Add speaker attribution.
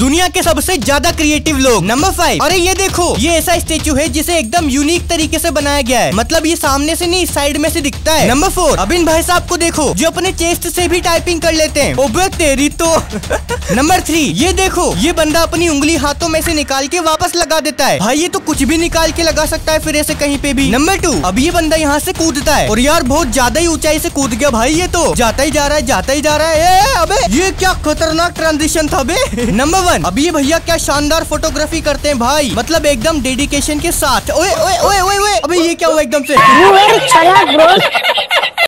Speaker 1: दुनिया के सबसे ज़्यादा क्रिएटिव लोग नंबर फाइव अरे, ये देखो, ये ऐसा स्टेचू है जिसे एकदम यूनिक तरीके से बनाया गया है। मतलब ये सामने से नहीं साइड में से दिखता है। नंबर फोर अब इन भाई साहब को देखो, जो अपने चेस्ट से भी टाइपिंग कर लेते हैं। ओबे, तेरी तो। नंबर थ्री ये देखो, ये बंदा अपनी उंगली हाथों में से निकाल के वापस लगा देता है। भाई, ये तो कुछ भी निकाल के लगा सकता है फिर ऐसे कहीं पे भी। नंबर टू अब ये बंदा यहाँ से कूदता है। और यार, बहुत ज़्यादा ही ऊंचाई से कूद गया भाई ये तो। जाता ही जा रहा है, जाता ही जा रहा है। अबे, ये क्या खतरनाक ट्रांजिशन था बे नंबर वन अब ये भैया क्या शानदार फोटोग्राफी करते हैं भाई। मतलब एकदम डेडिकेशन के साथ। ओए ओए ओए ओए ओए। ये क्या हुआ एकदम से?